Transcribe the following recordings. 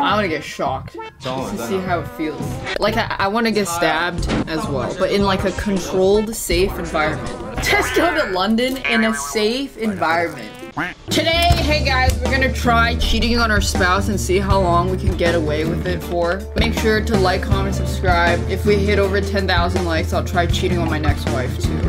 I want to get shocked just to see how it feels. Like I, I want to get stabbed as well, but in like a controlled, safe environment. Just go to London in a safe environment. Today, hey guys, we're gonna try cheating on our spouse and see how long we can get away with it for. Make sure to like, comment, subscribe. If we hit over 10,000 likes, I'll try cheating on my next wife too.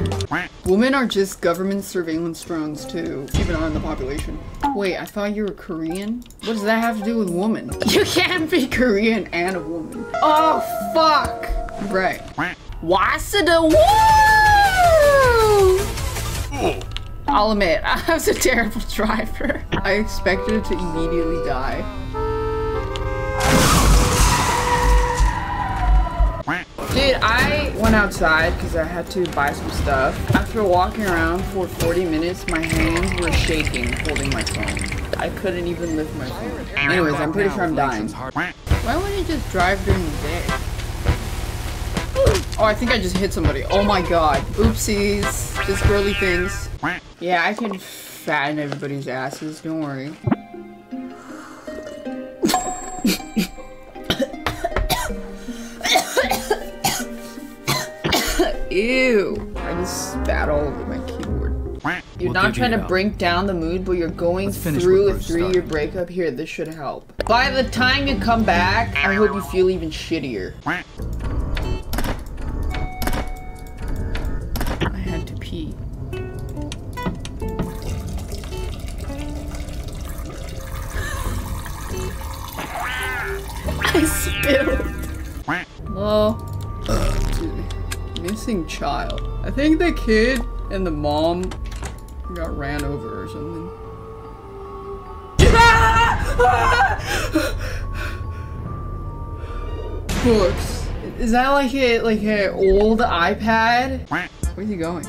Women are just government surveillance drones to keep an eye on the population. Wait, I thought you were Korean? What does that have to do with woman? You can't be Korean and a woman. Oh, fuck! Right. The woo? I'll admit, I was a terrible driver. I expected to immediately die. Went outside because I had to buy some stuff. After walking around for 40 minutes, my hands were shaking holding my phone. I couldn't even lift my phone. Anyways, I'm pretty sure I'm dying. Why wouldn't you just drive during the day? Oh, I think I just hit somebody. Oh my god. Oopsies. Just girly things. Yeah, I can fatten everybody's asses. Don't worry. Ew. I just over my keyboard. You're We'll not trying you to help. bring down the mood, but you're going through a three-year breakup. Here, this should help. By the time you come back, I hope you feel even shittier. I had to pee. I spilled. Hello? Dude, missing child. I think the kid and the mom got ran over or something. Books. Is that like a like a old iPad? Where's he going?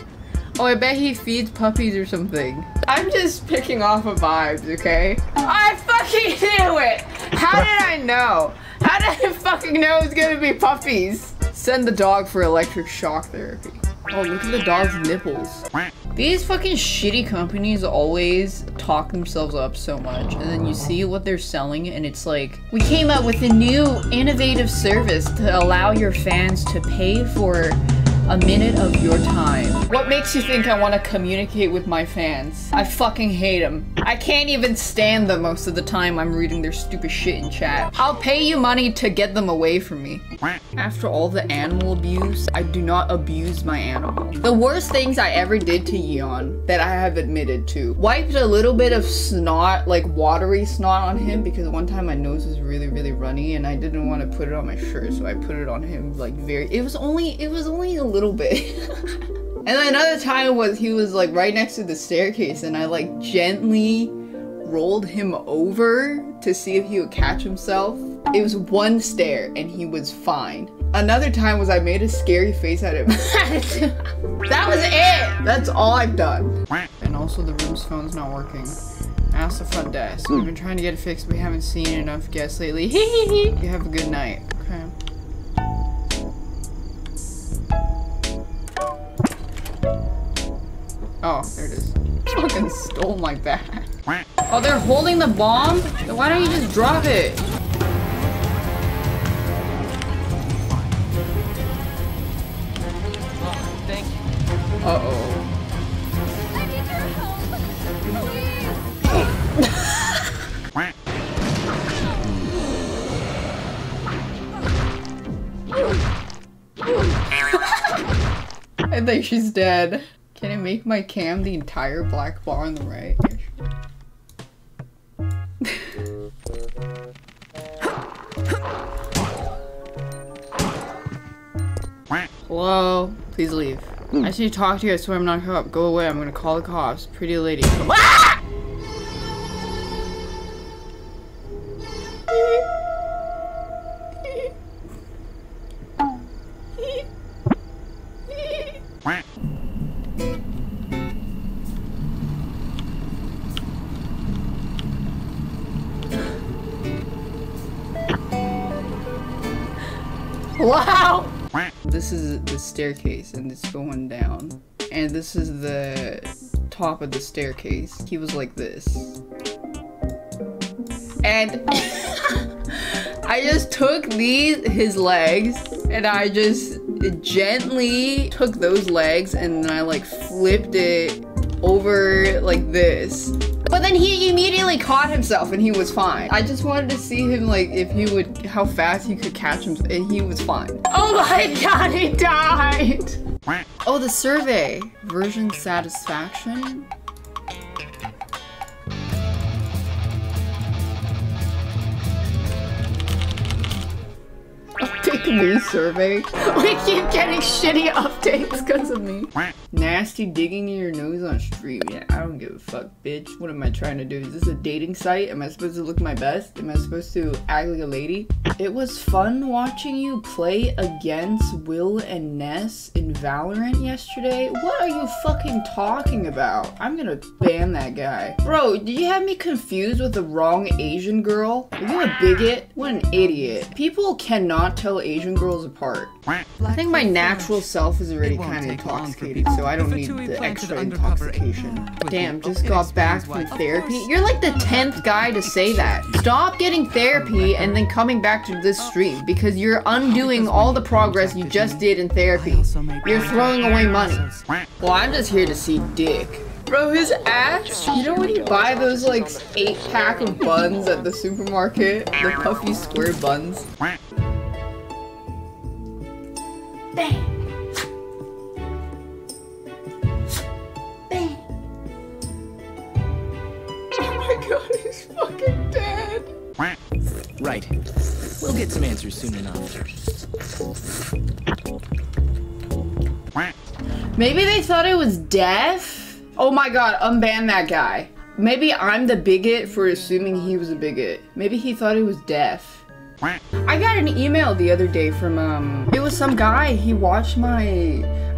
Oh, I bet he feeds puppies or something. I'm just picking off of vibes, okay? I fucking knew it! How did I know? How did I fucking know it was gonna be puppies? Send the dog for electric shock therapy. Oh, look at the dog's nipples. These fucking shitty companies always talk themselves up so much, and then you see what they're selling, and it's like, we came up with a new innovative service to allow your fans to pay for a minute of your time. What makes you think I want to communicate with my fans? I fucking hate them. I can't even stand them most of the time I'm reading their stupid shit in chat. I'll pay you money to get them away from me. After all the animal abuse, I do not abuse my animal. The worst things I ever did to Yeon that I have admitted to. Wiped a little bit of snot, like watery snot on him because one time my nose was really, really runny and I didn't want to put it on my shirt, so I put it on him like very it was only it was only a little bit. and then another time was he was like right next to the staircase and I like gently rolled him over to see if he would catch himself. It was one stare and he was fine. Another time was I made a scary face at him. that was it! That's all I've done. And also the room's phone's not working. Ask the front desk. We've been trying to get it fixed, but we haven't seen enough guests lately. you have a good night. Fucking stole my bag. Oh, they're holding the bomb? Then why don't you just drop it? Uh-oh. I think she's dead. Can I make my cam the entire black bar on the right? Hello? Please leave. I just need to talk to you. I swear I'm not cop. Go away. I'm gonna call the cops. Pretty lady. Ah! This is the staircase and it's going down. And this is the top of the staircase. He was like this. And I just took these his legs and I just gently took those legs and then I like flipped it over like this. But then he immediately caught himself and he was fine. I just wanted to see him like if he would how fast he could catch him and he was fine. Oh my god, he died! Oh, the survey. Version satisfaction. Survey. We keep getting shitty updates because of me. Nasty digging in your nose on stream. Yeah, I don't give a fuck, bitch. What am I trying to do? Is this a dating site? Am I supposed to look my best? Am I supposed to act like a lady? It was fun watching you play against Will and Ness in Valorant yesterday. What are you fucking talking about? I'm gonna ban that guy. Bro, did you have me confused with the wrong Asian girl? Are you a bigot? What an idiot. People cannot tell Asian girls apart. I think my natural self is already kind of intoxicated, so I don't need the extra intoxication. Damn, just got back from therapy. You're like the 10th guy to say that. Stop getting therapy and then coming back to this stream because you're undoing all the progress you just did in therapy. You're throwing away money. Well, I'm just here to see dick. Bro, his ass. You know when you buy those like eight pack of buns at the supermarket? The puffy square buns? Bang. Bang. Oh my god, he's fucking dead. Right. We'll get some answers soon enough. Maybe they thought it was deaf? Oh my god, unban that guy. Maybe I'm the bigot for assuming he was a bigot. Maybe he thought he was deaf. I got an email the other day from um it was some guy he watched my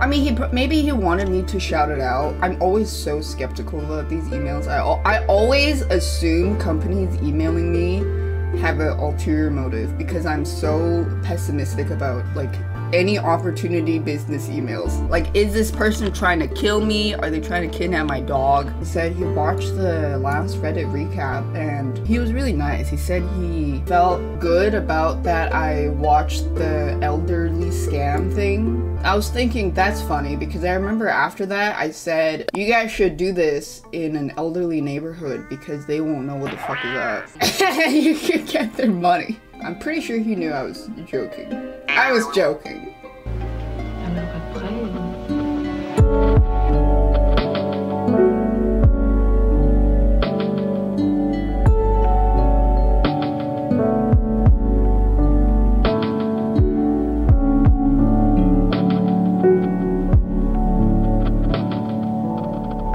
I mean he maybe he wanted me to shout it out. I'm always so skeptical about these emails. I I always assume companies emailing me have an ulterior motive because I'm so pessimistic about like any opportunity business emails. Like, is this person trying to kill me? Are they trying to kidnap my dog? He said he watched the last Reddit recap and he was really nice. He said he felt good about that I watched the elderly scam thing. I was thinking that's funny because I remember after that I said, you guys should do this in an elderly neighborhood because they won't know what the fuck is up. you can get their money. I'm pretty sure he knew I was joking. I was joking.